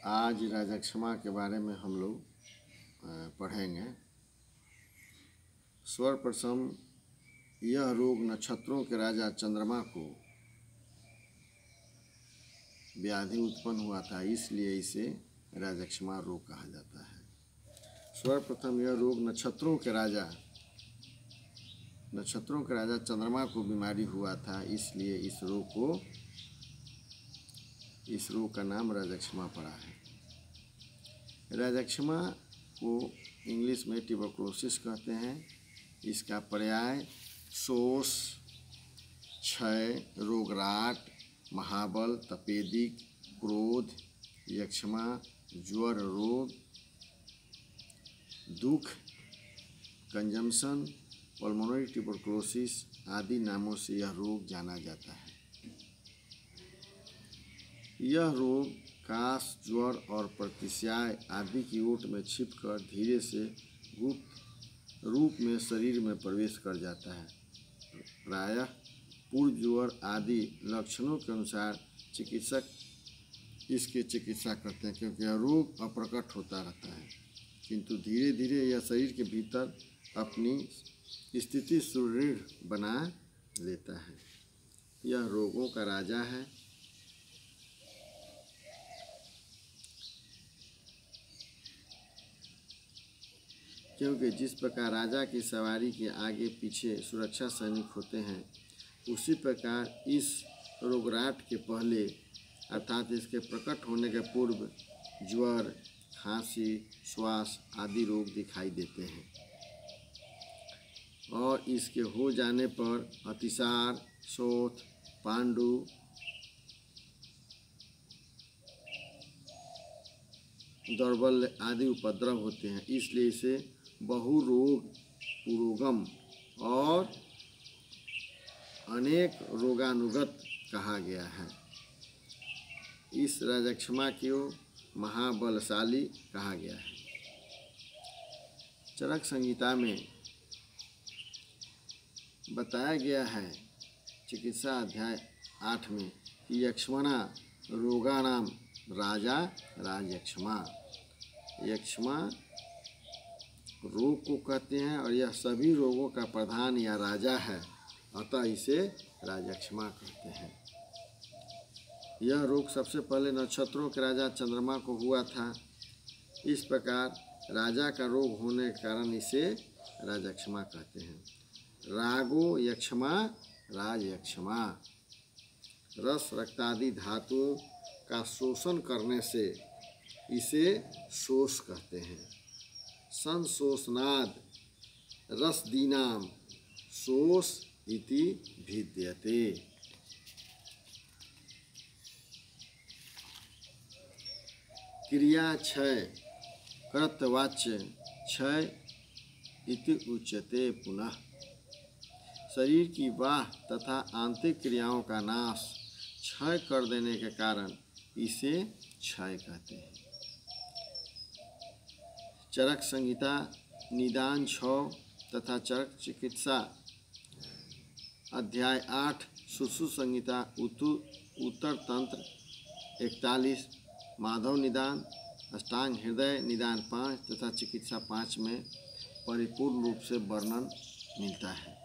आज राजा क्षमा के बारे में हम लोग पढ़ेंगे। सर्वप्रथम यह रोग नक्षत्रों के राजा चंद्रमा को व्याधि उत्पन्न हुआ था, इसलिए इसे राजा क्षमा रोग कहा जाता है। सर्वप्रथम यह रोग नक्षत्रों के राजा, नक्षत्रों के राजा चंद्रमा को बीमारी हुआ था, इसलिए इस रोग को इस रोग का नाम राजक्षमा पड़ा है। राजक्षमा को इंग्लिश में ट्यूबरकुलोसिस कहते हैं। इसका पर्याय शोष क्षय, रोगराट, महाबल, तपेदिक, क्रोध, यक्षमा, ज्वर रोग, दुख, कंजम्पशन पल्मोनरी ट्यूबरकुलोसिस आदि नामों से यह रोग जाना जाता है। यह रोग काश ज्वर और प्रतिश्याय आदि की ओट में छिपकर धीरे से गुप्त रूप में शरीर में प्रवेश कर जाता है। प्रायः पूर्व ज्वर आदि लक्षणों के अनुसार चिकित्सक इसकी चिकित्सा करते हैं, क्योंकि यह रोग अप्रकट होता रहता है। किंतु धीरे धीरे यह शरीर के भीतर अपनी स्थिति सुदृढ़ बना लेता है। यह रोगों का राजा है। क्योंकि जिस प्रकार राजा की सवारी के आगे पीछे सुरक्षा सैनिक होते हैं, उसी प्रकार इस रोगराट के पहले, अर्थात इसके प्रकट होने के पूर्व, ज्वर, खांसी, श्वास आदि रोग दिखाई देते हैं। और इसके हो जाने पर अतिसार, शोथ, पांडु, दौर्बल्य आदि उपद्रव होते हैं। इसलिए इसे बहुरोग पुरोगम और अनेक रोगानुगत कहा गया है। इस राजक्षमा को महाबलशाली कहा गया है। चरक संहिता में बताया गया है, चिकित्सा अध्याय आठ में, कि यक्ष्मणा रोगानाम राजा राजयक्ष्मा। यक्ष्मा रोग को कहते हैं और यह सभी रोगों का प्रधान या राजा है। अतः इसे राजक्षमा कहते हैं। यह रोग सबसे पहले नक्षत्रों के राजा चंद्रमा को हुआ था। इस प्रकार राजा का रोग होने के कारण इसे राजक्षमा कहते हैं। रागो यक्षमा राज यक्षमा रस रक्तादि धातु का शोषण करने से इसे शोष कहते हैं। संशोषनाद रसदीनाम शोष इति भिद्यते। क्रिया क्षय। कृतवाच्य क्षय इति उच्यते पुनः। शरीर की बाह तथा आंतरिक क्रियाओं का नाश क्षय कर देने के कारण इसे क्षय कहते हैं। चरक संहिता, निदान छ तथा चरक चिकित्सा। अध्याय आठ, सुसु संहिता, उतु, उत्तर तंत्र इकतालीस माधव निदान, अष्टांग हृदय निदान पाँच तथा चिकित्सा पाँच में परिपूर्ण रूप से वर्णन मिलता है।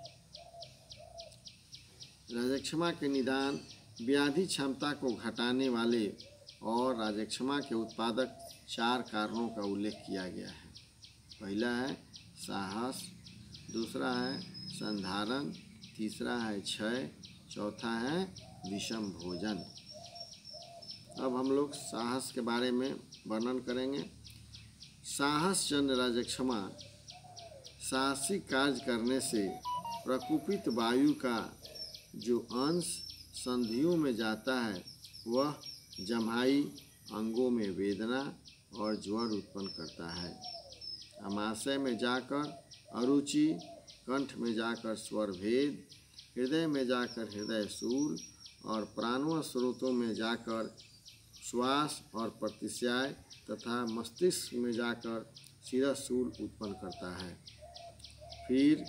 राजक्षमा के निदान, व्याधि क्षमता को घटाने वाले और राजक्षमा के उत्पादक चार कारणों का उल्लेख किया गया है। पहला है साहस, दूसरा है संधारण, तीसरा है क्षय, चौथा है विषम भोजन। अब हम लोग साहस के बारे में वर्णन करेंगे। साहस चंद राजक्षमा साहसिक कार्य करने से प्रकुपित वायु का जो अंश संधियों में जाता है, वह जमाई अंगों में वेदना और ज्वर उत्पन्न करता है। अमाशय में जाकर अरुचि, कंठ में जाकर स्वर भेद हृदय में जाकर हृदय सूर और प्राणव स्रोतों में जाकर श्वास और प्रतिश्याय तथा मस्तिष्क में जाकर शिरसूल उत्पन्न करता है। फिर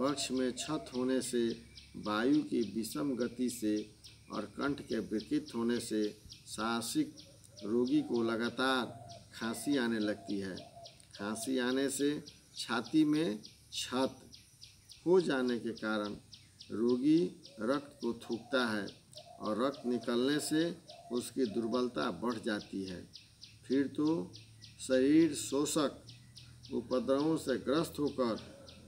वक्ष में छत होने से, वायु की विषम गति से और कंठ के विकृत होने से साहसिक रोगी को लगातार खांसी आने लगती है। खांसी आने से छाती में छत हो जाने के कारण रोगी रक्त को थूकता है और रक्त निकलने से उसकी दुर्बलता बढ़ जाती है। फिर तो शरीर शोषक उपद्रवों से ग्रस्त होकर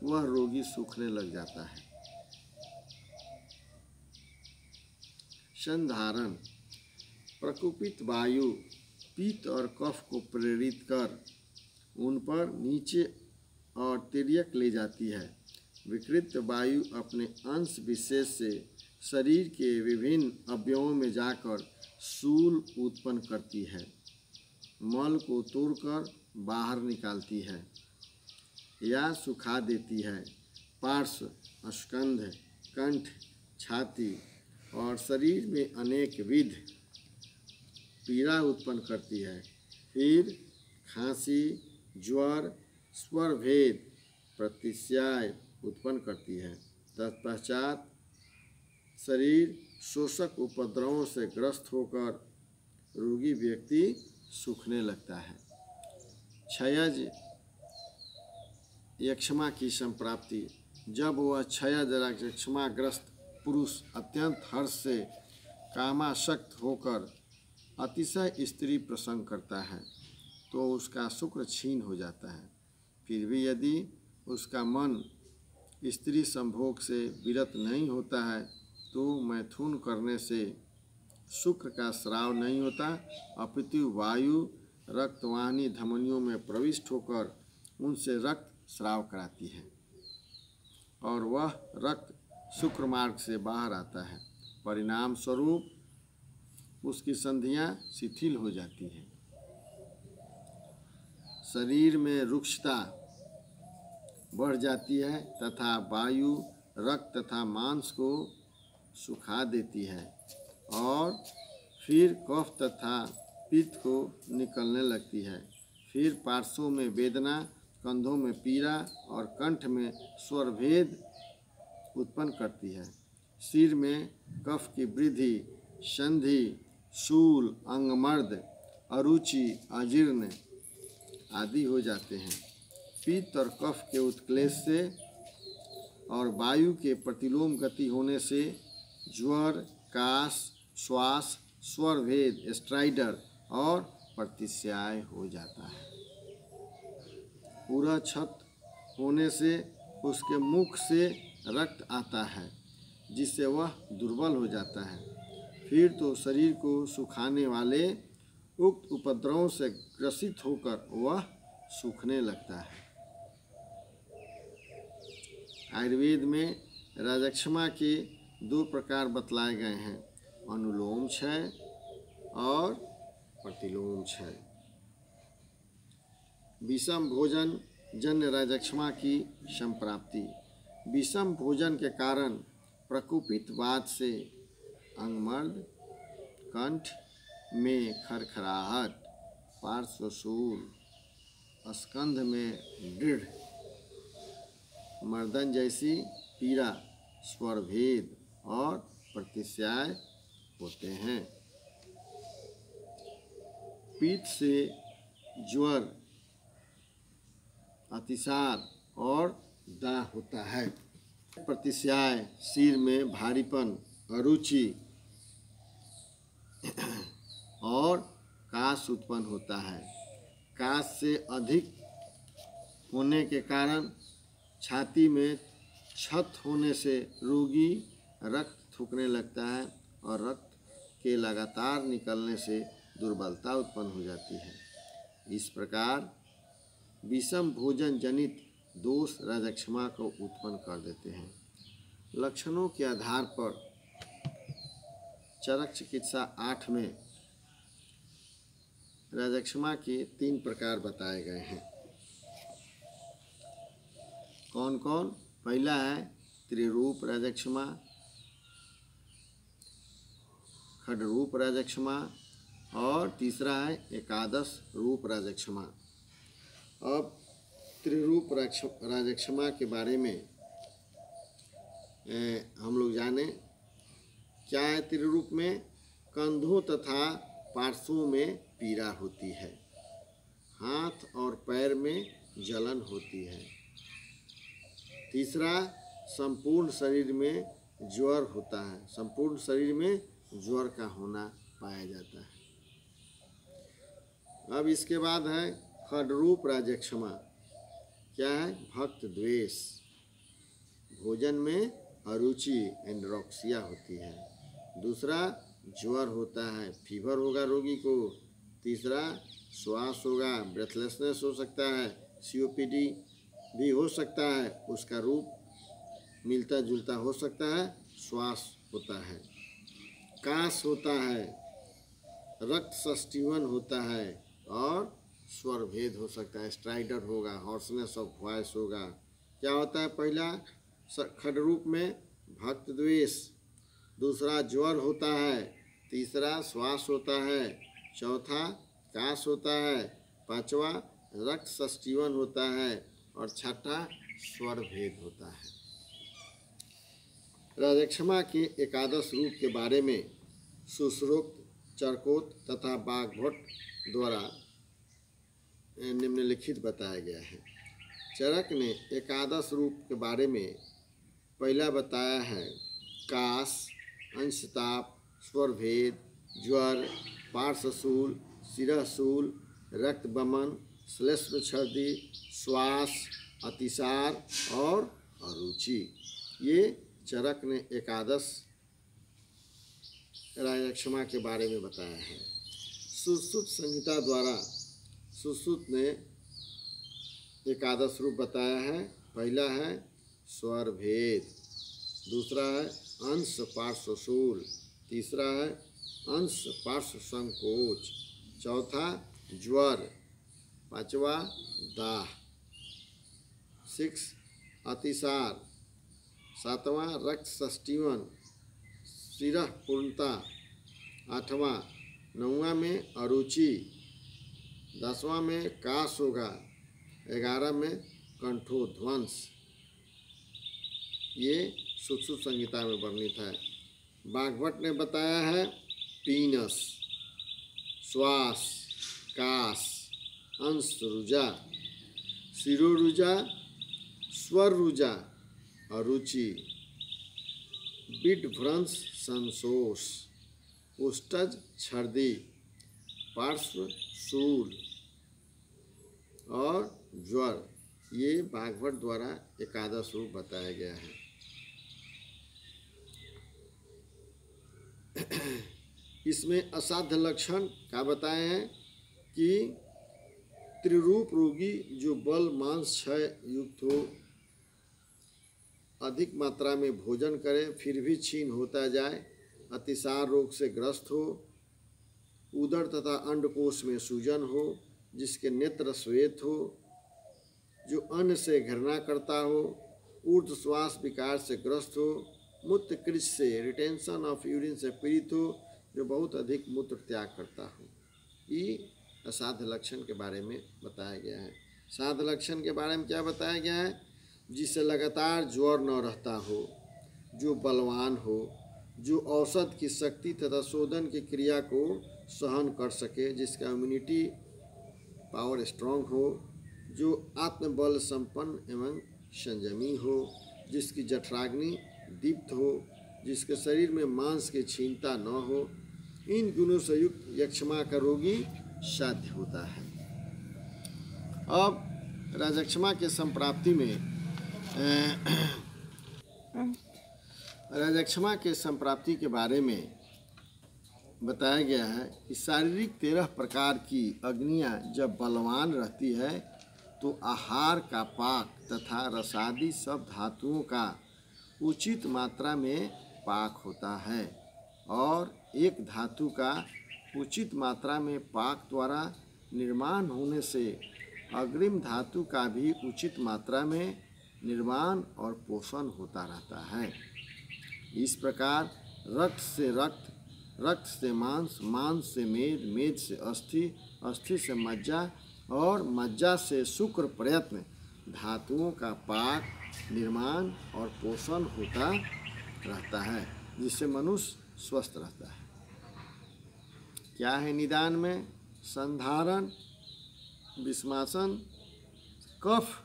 वह रोगी सूखने लग जाता है। संधारण, प्रकोपित वायु पित्त और कफ को प्रेरित कर उन पर नीचे और तिरक ले जाती है। विकृत वायु अपने अंश विशेष से शरीर के विभिन्न अवयवों में जाकर सूल उत्पन्न करती है। मल को तोड़कर बाहर निकालती है। या सुखा देती है। पार्श्व, स्कंध, कंठ, छाती और शरीर में अनेक विध पीड़ा उत्पन्न करती है। फिर खांसी, ज्वर भेद प्रतिश्याय उत्पन्न करती है। तत्पश्चात शरीर शोषक उपद्रवों से ग्रस्त होकर रोगी व्यक्ति सूखने लगता है। क्षयज यक्षमा की संप्राप्ति। जब वह क्षयज यक्षमाग्रस्त पुरुष अत्यंत हर्ष से कामाशक्त होकर अतिशय स्त्री प्रसंग करता है तो उसका शुक्र छीन हो जाता है। फिर भी यदि उसका मन स्त्री संभोग से विरत नहीं होता है तो मैथुन करने से शुक्र का श्राव नहीं होता। अपितु वायु रक्तवाहिनी धमनियों में प्रविष्ट होकर उनसे रक्त स्राव कराती है और वह रक्त शुक्र मार्ग से बाहर आता है। परिणाम स्वरूप उसकी संधियाँ शिथिल हो जाती हैं। शरीर में रुक्षता बढ़ जाती है तथा वायु, रक्त तथा मांस को सुखा देती है और फिर कफ तथा पित्त को निकलने लगती है। फिर पार्श्वों में वेदना, कंधों में पीड़ा और कंठ में स्वरभेद उत्पन्न करती है। सिर में कफ की वृद्धि, संधि शूल, अंगमर्द, अरुचि, अजीर्ण आदि हो जाते हैं। पित्त और कफ के उत्क्लेश से और वायु के प्रतिलोम गति होने से ज्वर काश श्वास स्वर भेद स्ट्राइडर और प्रतिश्याय हो जाता है। पूरा छत होने से उसके मुख से रक्त आता है, जिससे वह दुर्बल हो जाता है। फिर तो शरीर को सुखाने वाले उक्त उपद्रवों से ग्रसित होकर वह सूखने लगता है। आयुर्वेद में राजक्षमा के दो प्रकार बतलाए गए हैं अनुलोम क्षय और प्रतिलोम क्षय विषम भोजन जन्य राजक्षमा की संप्राप्ति। विषम भोजन के कारण प्रकोपित वाद से अंगमर्द कंठ में खरखराहट, पार्श्वशूल, स्कंध में दृढ़, मर्दन जैसी पीड़ा, स्वरभेद और प्रतिश्याय होते हैं। पीठ से ज्वर अतिसार और दाह होता है। प्रतिश्याय सिर में भारीपन, अरुचि और काश उत्पन्न होता है। काश से अधिक होने के कारण छाती में छत होने से रोगी रक्त थूकने लगता है और रक्त के लगातार निकलने से दुर्बलता उत्पन्न हो जाती है। इस प्रकार विषम भोजन जनित दोष राजक्षमा को उत्पन्न कर देते हैं। लक्षणों के आधार पर चरक चिकित्सा आठ में राजक्षमा के तीन प्रकार बताए गए हैं। कौन कौन पहला है त्रिरूप राजक्षमा खडरूप राजक्षमा और तीसरा है एकादश रूप राजक्षमा अब त्रिरूप राजक्षमा के बारे में ए, हम लोग जाने क्या है त्रिरूप में? कंधों तथा पार्श्वों में पीड़ा होती है। हाथ और पैर में जलन होती है। तीसरा, संपूर्ण शरीर में ज्वर होता है। संपूर्ण शरीर में ज्वर का होना पाया जाता है। अब इसके बाद है, खडरूप राजक्षमा। क्या है? भक्त द्वेष। भोजन में अरुचि, एंड्रोक्सिया होती है। दूसरा, ज्वर होता है। फीवर होगा रोगी को। तीसरा, श्वास होगा ब्रेथलेसनेस हो सकता है सीओपीडी भी हो सकता है, उसका रूप मिलता जुलता हो सकता है, श्वास होता है। काश होता है रक्त सस्टीवन होता है और स्वर भेद हो सकता है स्ट्राइडर होगा हॉर्सनेस ऑफ़ वॉइस होगा। क्या होता है पहला? खड रूप में भक्त द्वेष दूसरा, ज्वर होता है, तीसरा, श्वास होता है चौथा काश होता है, पांचवा रक्त सस्टीवन होता है और छठा स्वर भेद होता है। राजक्षमा के एकादश रूप के बारे में सुश्रोक्त चरकोत तथा बाघभट्ट द्वारा निम्नलिखित बताया गया है। चरक ने एकादश रूप के बारे में पहला बताया है, काश, अंशताप, स्वरभेद, ज्वर पार्श्वशूल, सिरहशूल रक्त बमन श्लेष्म छर्दी, श्वास, अतिसार और अरुचि। ये चरक ने एकादश राजक्षमा के बारे में बताया है। सुश्रुत संहिता द्वारा सुश्रुत ने एकादश रूप बताया है। पहला है स्वर भेद, दूसरा है अंश पार्श्वशूल, तीसरा है अंश, पार्श्व, संकोच। चौथा, ज्वर। पांचवा, दाह। सिक्स, अतिसार। सातवां रक्त सष्टीवन सिरह, पूर्णता। आठवां, नौवा में अरुचि। दसवां में काश होगा। ग्यारह में कंठोध्वंस। ये सुसु संहिता में वर्णित है। बागभट ने बताया है पीनस श्वास काश अंश रुजा शिरोरुजा स्वर रुजा अरुचि बिटभ्रंश संसोष उष्टज छर्दी पार्श्व शूल और ज्वर, ये बाघभट द्वारा एकादश रूप बताया गया है। इसमें असाध्य लक्षण का बताए हैं कि त्रिरूप रोगी जो बल, मांस, क्षय युक्त हो, अधिक मात्रा में भोजन करे, फिर भी छीन होता जाए, अतिसार रोग से ग्रस्त हो, उदर तथा अंडकोश में सूजन हो, जिसके नेत्र श्वेत हो, जो अन्न से घृणा करता हो ऊर्ध श्वास विकार से ग्रस्त हो मूत्र कृष से रिटेंशन ऑफ़ यूरिन से पीड़ित हो जो बहुत अधिक मूत्र त्याग करता हो। ये असाध्य लक्षण के बारे में बताया गया है। साध लक्षण के बारे में क्या बताया गया है? जिससे लगातार ज्वर न रहता हो, जो बलवान हो, जो औसत की शक्ति तथा शोधन की क्रिया को सहन कर सके, जिसका इम्यूनिटी पावर स्ट्रांग हो, जो आत्मबल संपन्न एवं संयमी हो, जिसकी जठराग्नि दीप्त हो, जिसके शरीर में मांस की छीनता न हो इन गुणों से युक्त यक्षमा का रोगी साध्य होता है। अब राजक्षमा के संप्राप्ति में राजक्षमा के संप्राप्ति के बारे में बताया गया है कि शारीरिक तेरह प्रकार की अग्नियाँ जब बलवान रहती है तो आहार का पाक तथा रसादी सब धातुओं का उचित मात्रा में पाक होता है। और एक धातु का उचित मात्रा में पाक द्वारा निर्माण होने से अग्रिम धातु का भी उचित मात्रा में निर्माण और पोषण होता रहता है। इस प्रकार रक्त से रक्त रक्त से मांस मांस से मेद मेद से अस्थि अस्थि से मज्जा और मज्जा से शुक्र प्रयत्न धातुओं का पाक, निर्माण और पोषण होता रहता है, जिससे मनुष्य स्वस्थ रहता है। क्या है निदान में? संधारण, विस्मासन, कफ,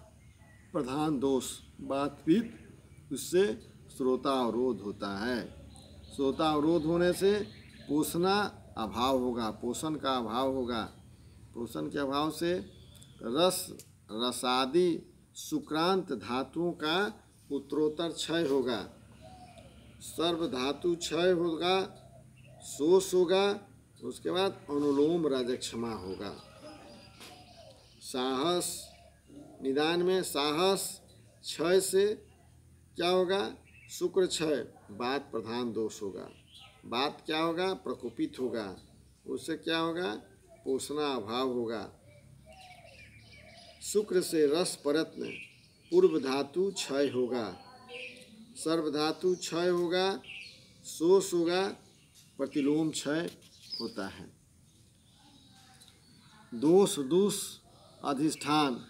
प्रधान दोष। बातपीत उससे श्रोता अवरोध होता है। श्रोता अवरोध होने से पोषणा अभाव होगा, पोषण का अभाव होगा। पोषण के अभाव से रस, रसादि सुक्रांत धातुओं का उत्तरोत्तर क्षय होगा। सर्व धातु क्षय होगा, शोष होगा, उसके बाद अनुलोम राजक्षमा होगा। साहस, निदान में साहस, क्षय से क्या होगा? शुक्र क्षय, बात प्रधान दोष होगा। बात क्या होगा? प्रकोपित होगा। उससे क्या होगा? पोषणा अभाव होगा। शुक्र से रस प्रयत्न पूर्व धातु क्षय होगा। सर्व धातु क्षय होगा, शोष होगा, प्रतिलोम क्षय होता है। दोष दोष अधिष्ठान।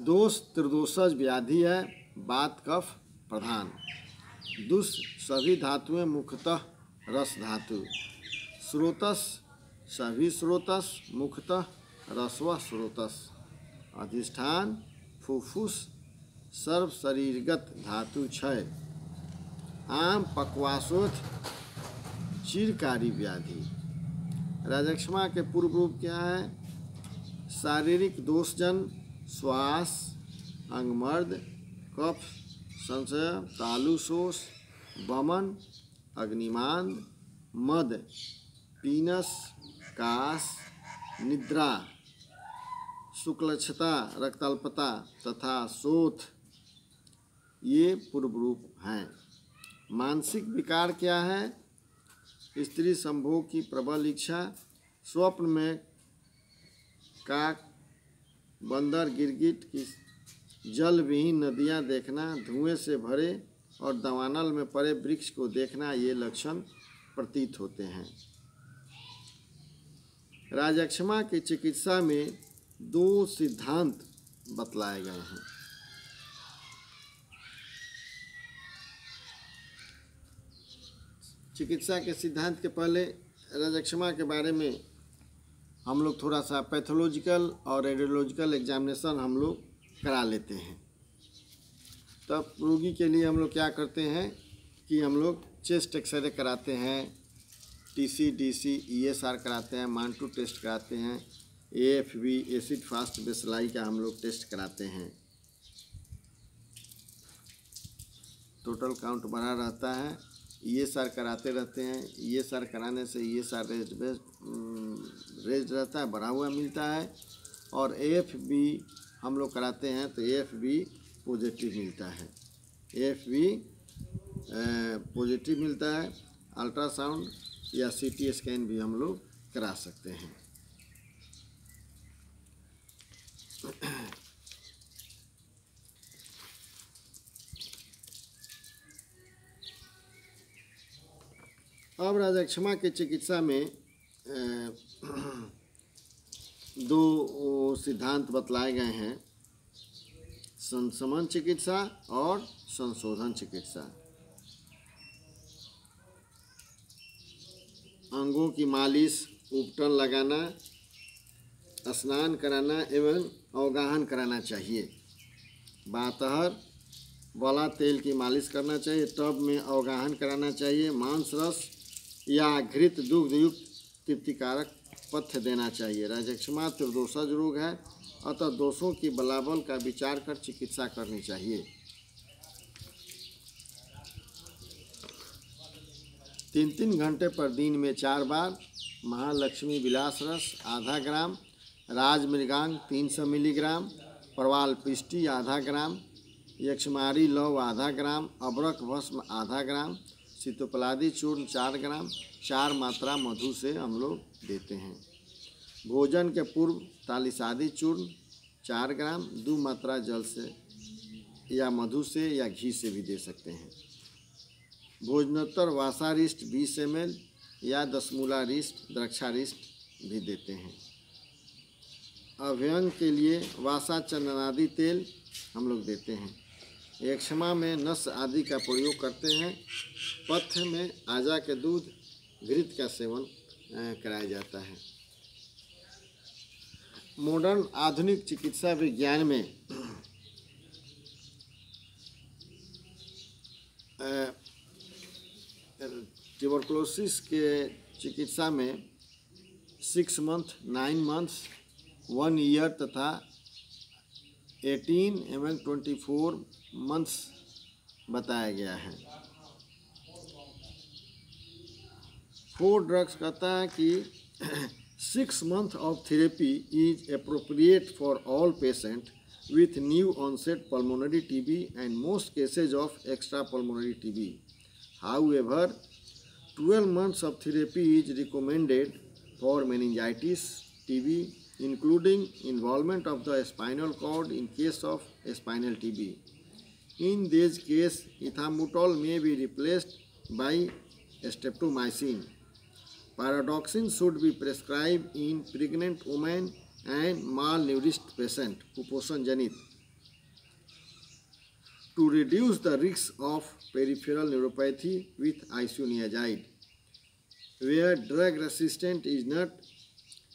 दोष त्रिदोषज व्याधि है, बात कफ प्रधान। दुष सभी धातुएँ मुख्यतः रस धातु। स्रोतस सभी स्रोतस, मुख्यतः रसव स्रोतस। अधिष्ठान फुफ्फुस सर्व शरीरगत धातु क्षय आम पक्वासोथ चिरकारी व्याधि। राजक्षमा के पूर्व रूप क्या है? शारीरिक दोषजन, श्वास, अंगमर्द, कफ, संशय तालुशोष बमन अग्निमान मद, पीनस, कास, निद्रा शुक्लक्षता रक्ताल्पता तथा शोथ। ये पूर्व रूप हैं। मानसिक विकार क्या है? स्त्री संभोग की प्रबल इच्छा, स्वप्न में काक बंदर गिरगिट की जल विहीन नदियाँ देखना, धुएँ से भरे और दवानल में पड़े वृक्ष को देखना, ये लक्षण प्रतीत होते हैं। राजक्षमा की चिकित्सा में दो सिद्धांत बतलाए गए हैं। चिकित्सा के सिद्धांत के पहले रजक्षमा के बारे में हम लोग थोड़ा सा पैथोलॉजिकल और रेडियोलॉजिकल एग्जामिनेशन हम लोग करा लेते हैं। तब रोगी के लिए हम लोग क्या करते हैं कि हम लोग चेस्ट एक्सरे कराते हैं, टीसी, डीसी, ईएसआर कराते हैं मानटू टेस्ट कराते हैं एएफबी एसिड फास्ट बेसलाई का हम लोग टेस्ट कराते हैं। टोटल काउंट बना रहता है। ई सार कराते रहते हैं, ये सार कराने से ये सार रेज रेज रहता है बढ़ा हुआ मिलता है और एफ़ बी हम लोग कराते हैं तो एफ़ बी पॉजिटिव मिलता है। एफ़ बी पॉजिटिव मिलता है, अल्ट्रासाउंड या सीटी स्कैन भी हम लोग करा सकते हैं। अब राजा क्षमा के चिकित्सा में दो सिद्धांत बतलाए गए हैं। संसमन चिकित्सा और संशोधन चिकित्सा। अंगों की मालिश, उपटन लगाना, स्नान कराना एवं अवगाहन कराना चाहिए। बातहर वाला तेल की मालिश करना चाहिए, टब में अवगाहन कराना चाहिए मांस रस या घृत दुग्ध युक्त तृप्तिकारक पथ्य देना चाहिए। राजक्षमा त्रिदोषज रोग है, अतः दोषों की बलाबल का विचार कर चिकित्सा करनी चाहिए। तीन तीन घंटे पर दिन में चार बार, महालक्ष्मी विलास रस आधा ग्राम राज मृगांग तीन सौ मिलीग्राम, परवाल पिष्टी आधा ग्राम, यक्षमारी लव आधा ग्राम अबरक भस्म आधा ग्राम सीतोपलादी चूर्ण चार ग्राम, चार मात्रा मधु से हम लोग देते हैं। भोजन के पूर्व तालिसादी चूर्ण चार ग्राम, दो मात्रा जल से या मधु से या घी से भी दे सकते हैं। भोजनोत्तर वासारिष्ट बीस एम एल या दसमूला रिष्ट द्रक्षारिष्ट भी देते हैं। अभ्यंग के लिए वासा चंदनादि तेल हम लोग देते हैं। क्षमा में नस आदि का प्रयोग करते हैं। पथ्य में आजा के दूध, घृत का सेवन कराया जाता है। मॉडर्न आधुनिक चिकित्सा विज्ञान में ट्यूबरक्लोसिस के चिकित्सा में six month, nine months, one year तथा एटीन एवं ट्वेंटी फोर मंथ्स बताया गया है। फोर ड्रग्स कहता है कि six month of therapy is appropriate for all patient with new onset pulmonary TB and most cases of extra pulmonary TB however twelve months of therapy is recommended for meningitis TB including involvement of the spinal cord in case of spinal TB. In this case, ethambutol may be replaced by streptomycin. Paradoxin should be prescribed in pregnant women and malnourished patient, kuposhan janit, to reduce the risk of peripheral neuropathy with isoniazide. Where drug resistant is not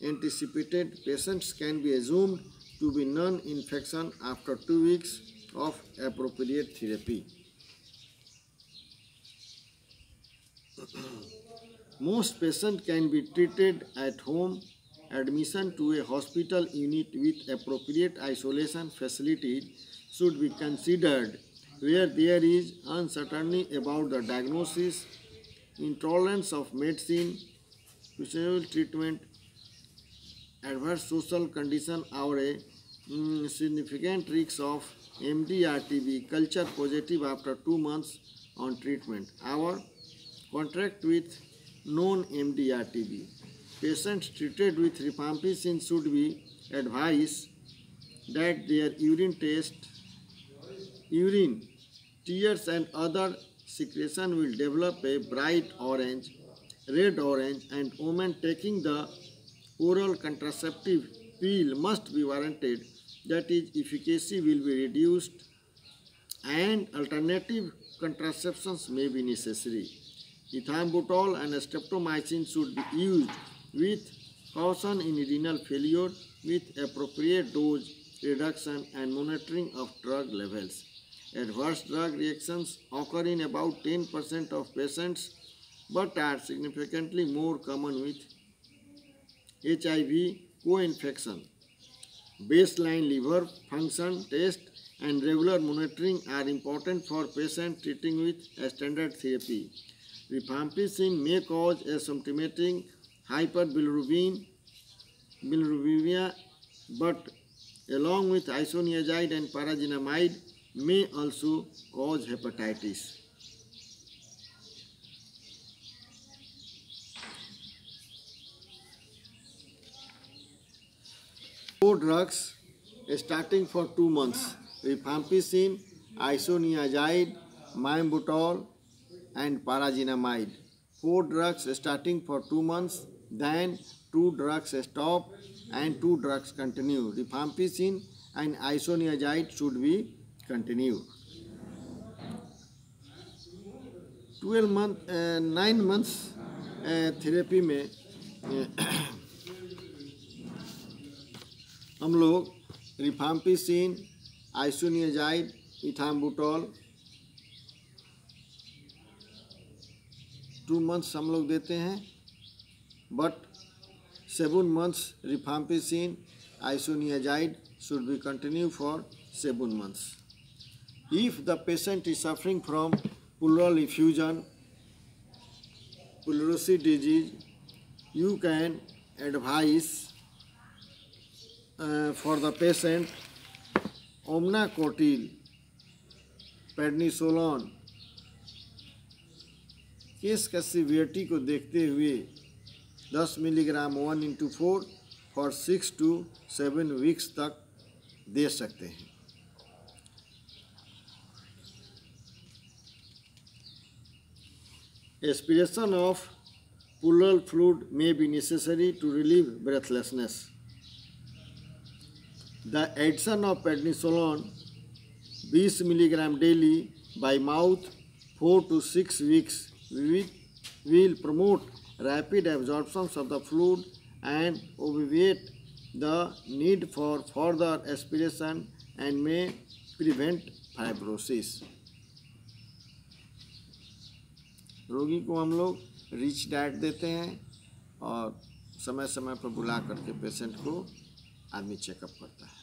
anticipated, patients can be assumed to be non-infection after two weeks of appropriate therapy. Most patients can be treated at home. Admission to a hospital unit with appropriate isolation facilities should be considered where there is uncertainty about the diagnosis, intolerance of medicine, questionable treatment, adverse social condition, or a mm, significant risk of MDR-TB culture positive after two months on treatment. Our contract with known MDR-TB. Patients treated with rifampicin should be advised that their urine test, urine, tears and other secretion will develop a bright orange, red orange and women taking the oral contraceptive pill must be warranted that its efficacy will be reduced and alternative contraceptions may be necessary. Ethambutol and streptomycin should be used with caution in renal failure with appropriate dose reduction and monitoring of drug levels. Adverse drug reactions occur in about 10% of patients but are significantly more common with HIV co-infection. Baseline liver function test and regular monitoring are important for patients treating with a standard therapy. Rifampicin may cause asymptomatic hyperbilirubin, bilirubemia, but along with isoniazid and paraginamide may also cause hepatitis. Four drugs starting for two months, rifampicin, isoniazid, mymbutol, and paraginamide. Four drugs starting for two months, then two drugs stop and two drugs continue. Rifampicin and isoniazid should be continued. 12 month, uh, 9 months uh, therapy में हम लोग rifampicin isoniazid ethambutol two months हम लोग देते हैं but seven months rifampicin isoniazid should be continue for seven months if the patient is suffering from pleural effusion, pleurosis disease, you can advise for the patient ओमना कोटिल prednisolone case का severity को देखते हुए 10 milligram one into four for six to seven weeks तक दे सकते हैं। Aspiration of pleural fluid may be necessary to relieve breathlessness the addition of prednisolone 20 milligram daily by mouth four to six weeks will promote rapid absorbs of the fluid and obviate the need for further aspiration and may prevent fibrosis रोगी को हम लोग rich diet देते हैं और समय समय पर बुला करके पेशेंट को आदमी चेकअप करता है।